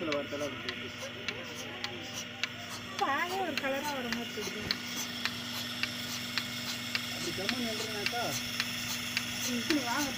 தூரத்தில் வரதெல்லாம் அப்படி தெரியுது. பாலே ஒரு கலராக வர மாதிரி தெரியுது அப்படி கம்மன் நின்றுனாக்கா வாங்க